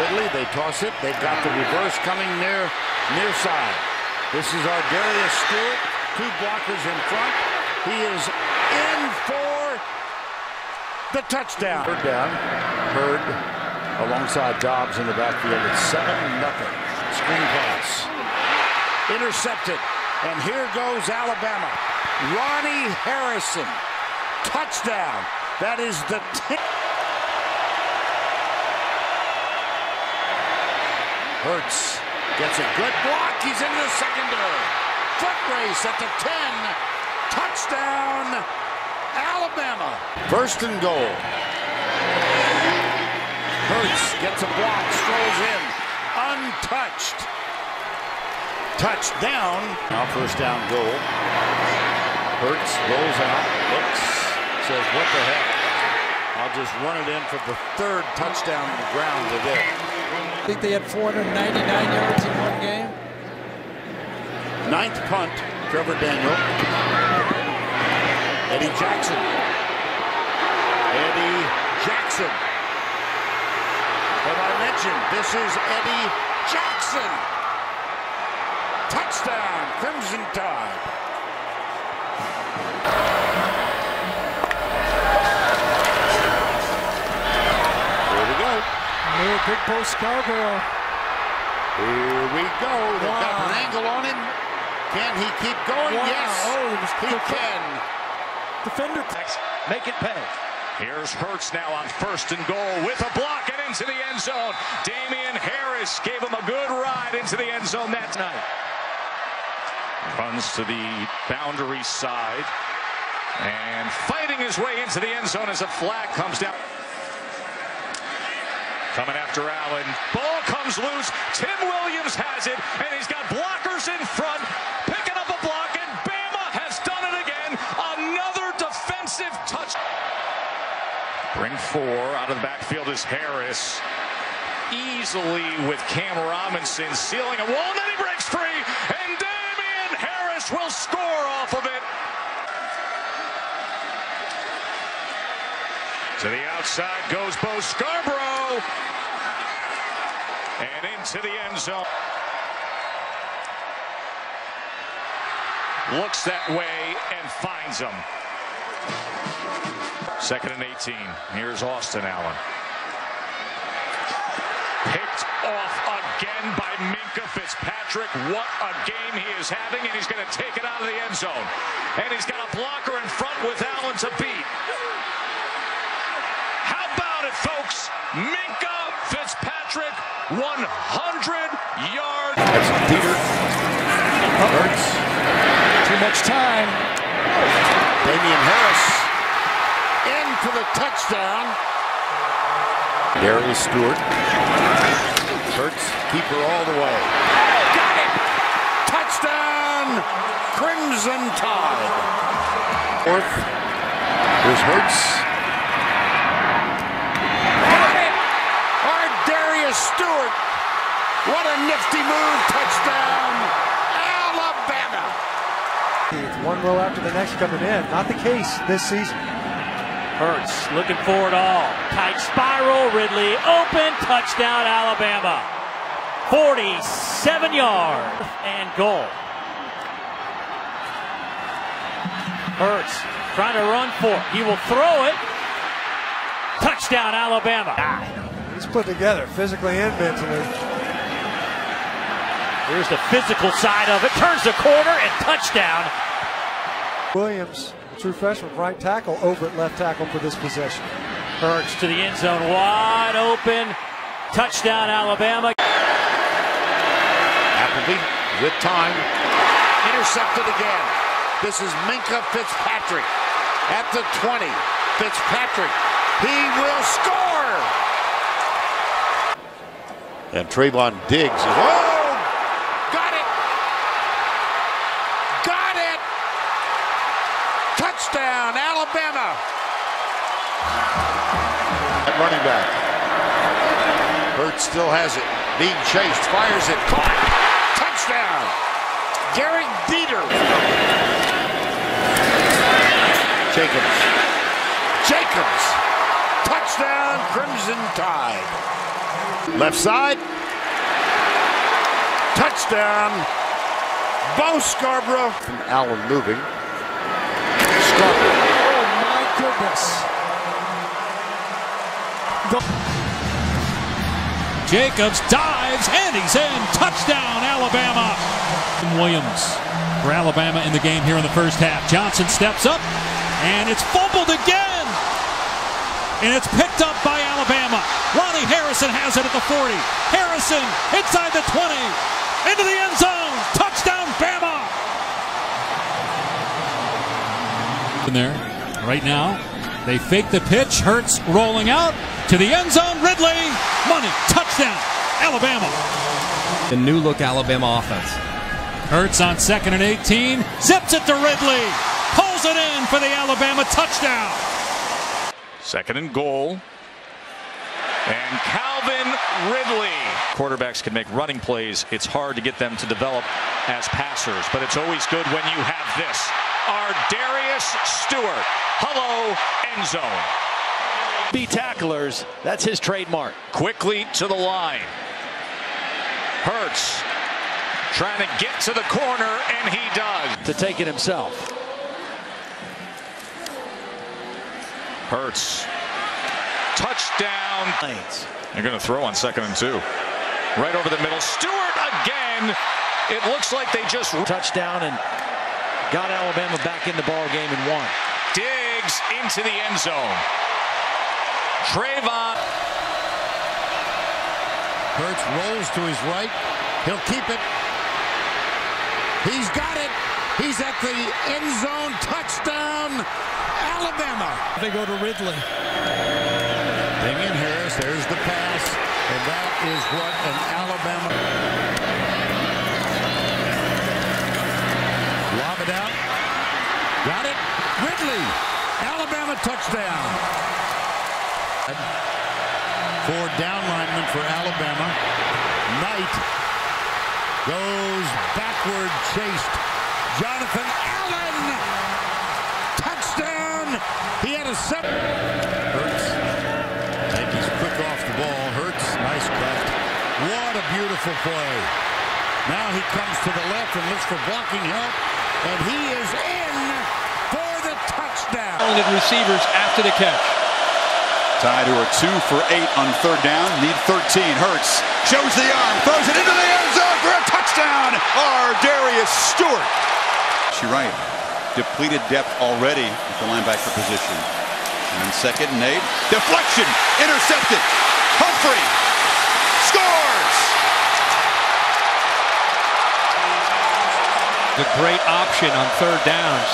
Ridley, they toss it. They've got the reverse coming near near side. This is ArDarius Stewart. Two blockers in front. He is in for the touchdown. Hurd down. Hurd alongside Dobbs in the backfield. It's 7 nothing. Screen pass. Intercepted. And here goes Alabama. Ronnie Harrison. Touchdown. That is the 10th. Hurts gets a good block. He's into the secondary. Foot race at the 10. Touchdown, Alabama. First and goal. Hurts gets a block, strolls in, untouched. Touchdown. Now first down goal. Hurts rolls out, looks, says, what the heck? I'll just run it in for the third touchdown on the ground today. I think they had 499 yards in one game. Ninth punt, Trevor Daniel. Eddie Jackson. Eddie Jackson. Have I mentioned this is Eddie Jackson? Touchdown, Crimson Tide. Big post Scarbrough. Here we go. They've wow. got an angle on him. Can he keep going? Wow. Yes, oh, he can. Defender. Make it pay. Here's Hurts now on first and goal with a block and into the end zone. Damien Harris gave him a good ride into the end zone that night. Runs to the boundary side and fighting his way into the end zone as a flag comes down. Coming after Allen. Ball comes loose. Tim Williams has it, and he's got blockers in front. Picking up a block, and Bama has done it again. Another defensive touch. Bring four. Out of the backfield is Harris. Easily with Cam Robinson sealing a wall. Then he breaks free, and Damien Harris will score off of it. To the outside goes Bo Scarbrough. And into the end zone. Looks that way and finds him. Second and 18. Here's Austin Allen. Picked off again by Minkah Fitzpatrick. What a game he is having, and he's going to take it out of the end zone. And he's got a blocker in front with Allen to beat it, folks. Minkah Fitzpatrick, 100 yards. That's Peter. Hurts. Too much time. Damien Harris in for the touchdown. Darius Stewart. Hurts, keeper all the way. Got it! Touchdown! Crimson Tide. Fourth. Here's Hurts. Stewart. What a nifty move. Touchdown, Alabama. It's one row after the next coming in. Not the case this season. Hurts looking for it all. Tight spiral. Ridley open. Touchdown, Alabama. 47 yards and goal. Hurts trying to run for it. He will throw it. Touchdown, Alabama. Ah. He's put together physically and mentally. Here's the physical side of it. Turns the corner and touchdown. Williams, true freshman, right tackle over at left tackle for this possession. Hurts to the end zone, wide open. Touchdown, Alabama. Appleby with time. Intercepted again. This is Minkah Fitzpatrick at the 20. Fitzpatrick, he will score. And Trevon Diggs is, oh, running back. Hurts still has it. Being chased, fires it, caught. Touchdown. Gehrig Dieter. Jacobs. Jacobs. Touchdown, Crimson Tide. Left side. Touchdown. Bo Scarbrough. From Allen moving. Scarbrough. Oh my goodness. Jacobs dives and he's in. Touchdown, Alabama. Williams for Alabama in the game here in the first half. Johnson steps up and it's fumbled again. And it's picked up by Alabama. Ronnie Harrison has it at the 40. Harrison inside the 20. Into the end zone. Touchdown, Bama. In there right now. They fake the pitch. Hurts rolling out to the end zone. Ridley. Money. Touchdown. Alabama. The new look Alabama offense. Hurts on second and 18. Zips it to Ridley. Pulls it in for the Alabama touchdown. Second and goal. And Calvin Ridley. Quarterbacks can make running plays. It's hard to get them to develop as passers, but it's always good when you have this. Our Darius Stewart. Hello, end zone. Be tacklers. That's his trademark. Quickly to the line. Hurts trying to get to the corner, and he does. To take it himself. Hurts. Touchdown. Lanes. They're going to throw on second and two. Right over the middle. Stewart again. It looks like they just Touchdown and got Alabama back in the ball game and won. Diggs into the end zone. Trevon. Hurts rolls to his right. He'll keep it. He's got it. He's at the end zone. Touchdown, Alabama. They go to Ridley. Damien Harris, there's the pass. And that is what an Alabama. Lob it out. Got it. Ridley. Alabama touchdown. Four down linemen for Alabama. Knight goes backward, chased. Jonathan Allen. Touchdown. He had a seven. Hurts. think he's quick off the ball. Hurts. Nice cut. What a beautiful play. Now he comes to the left and looks for blocking help. And he is in for the touchdown. Receivers after the catch. Tide who are two for eight on third down. Need 13. Hurts shows the arm, throws it into the end zone for a touchdown. ArDarius Stewart. She right. Depleted depth already at the linebacker position. And second and eight. Deflection. Intercepted. Humphrey scores. The great option on third downs.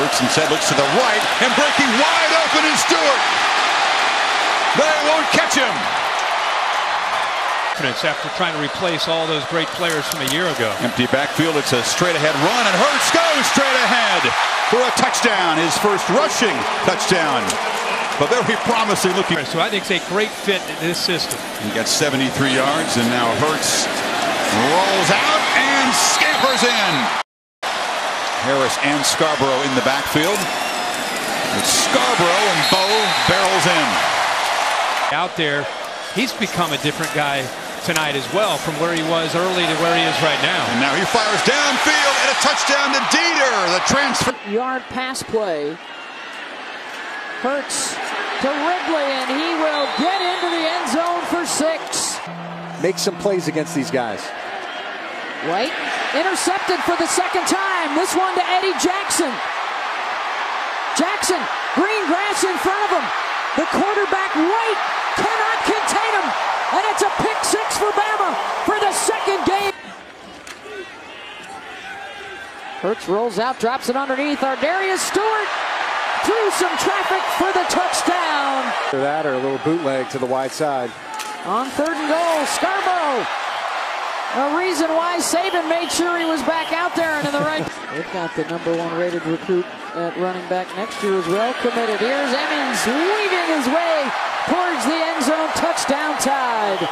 Hurts instead looks to the right and breaking wide open is Stewart. They won't catch him. Confidence After trying to replace all those great players from a year ago. Empty backfield. It's a straight ahead run, and Hurts goes straight ahead for a touchdown. His first rushing touchdown. But very promising looking. So I think it's a great fit in this system. He got 73 yards, and now Hurts rolls out and scampers in. Harris and Scarbrough in the backfield. It's Scarbrough and Bo barrels in. Out there, he's become a different guy tonight as well from where he was early to where he is right now. And now he fires downfield and a touchdown to Dieter, the transfer. Yard pass play. Hurts to Ridley, and he will get into the end zone for six. Make some plays against these guys. White intercepted for the second time. This one to Eddie Jackson. Jackson, green grass in front of him. The quarterback White cannot contain him. And it's a pick six for Bama for the second game. Hurts rolls out, drops it underneath. ArDarius Stewart through some traffic for the touchdown. Or that or a little bootleg to the wide side. On third and goal, Scarbrough. A reason why Saban made sure he was back out there and in the right. They've got the number one rated recruit at running back next year is well committed. Here's Emmons weaving his way towards the end zone. Touchdown Tide.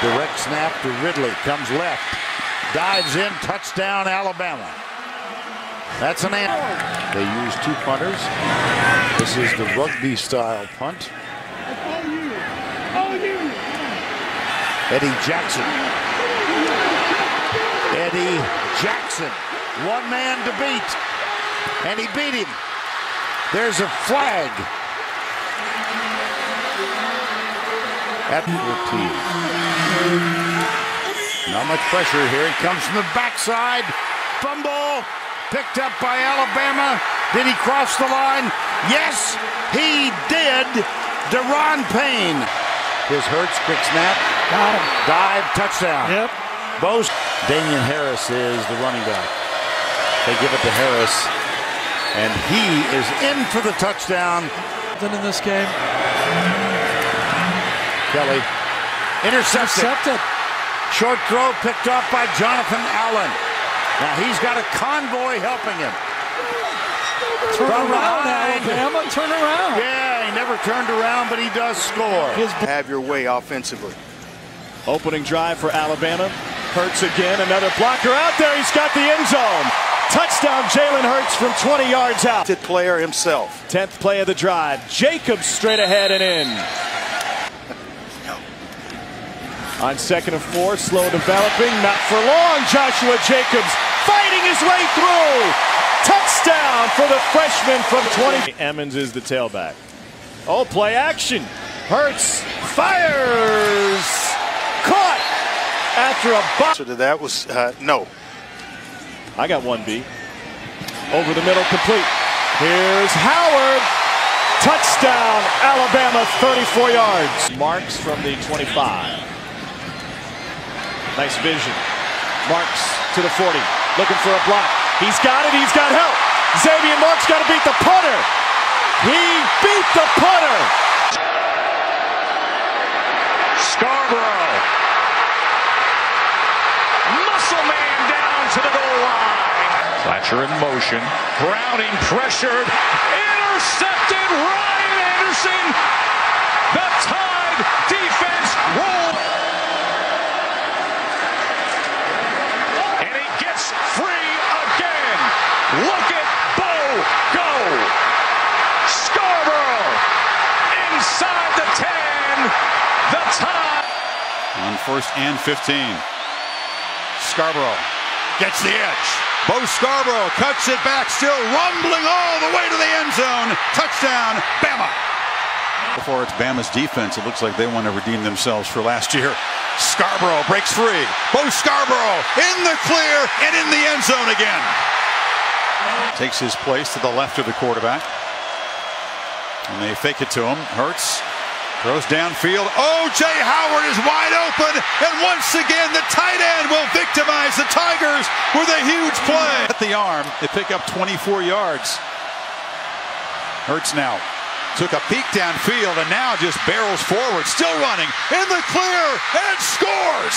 Direct snap to Ridley. Comes left. Dives in. Touchdown, Alabama. That's an end. They use two punters. This is the rugby style punt. Eddie Jackson. Eddie Jackson one man to beat. And he beat him. There's a flag. At 14. Not much pressure here. He comes from the backside. Fumble. Picked up by Alabama. Did he cross the line? Yes, he did. Daron Payne. His Hurts, quick snap. Got him. Dive, touchdown. Yep. Bose. Damien Harris is the running back. They give it to Harris. And he is in for the touchdown. In this game. Kelly. Intercepted. Intercepted. Short throw picked off by Jonathan Allen. Now he's got a convoy helping him. Turn From around, behind. Alabama. Turn around. Yeah, he never turned around, but he does score. His Have your way offensively. Opening drive for Alabama. Hurts again. Another blocker out there. He's got the end zone. Touchdown, Jalen Hurts from 20 yards out. Player himself. 10th play of the drive. Jacobs straight ahead and in. On second and four, slow developing, not for long. Joshua Jacobs fighting his way through. Touchdown for the freshman from 20. Emmons is the tailback. Oh, play action. Hurts fires. Caught after a. So that was uh, no. I got one B. Over the middle, complete. Here's Howard. Touchdown, Alabama, 34 yards. Marks from the 25. Nice vision. Marks to the 40. Looking for a block. He's got it. He's got help. Xavian Marks got to beat the punter. He beat the punter. Scarbrough. Muscle man down to the goal line. In motion. Browning pressured. Intercepted. Ryan Anderson. The Tide defense rolled. And he gets free again. Look at Bo go. Scarbrough inside the 10. The Tide. On first and 15. Scarbrough gets the edge. Bo Scarbrough cuts it back, still rumbling all the way to the end zone. Touchdown, Bama. Before it's Bama's defense, it looks like they want to redeem themselves for last year. Scarbrough breaks free. Bo Scarbrough in the clear and in the end zone again. Takes his place to the left of the quarterback. And they fake it to him. Hurts Throws downfield. O.J. Howard is wide open. And once again, the tight end will victimize the Tigers with a huge play. At the arm, they pick up 24 yards. Hurts now. Took a peek downfield and now just barrels forward. Still running in the clear and scores.